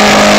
you